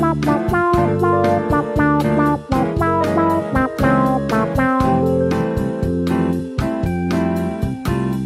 猫猫猫。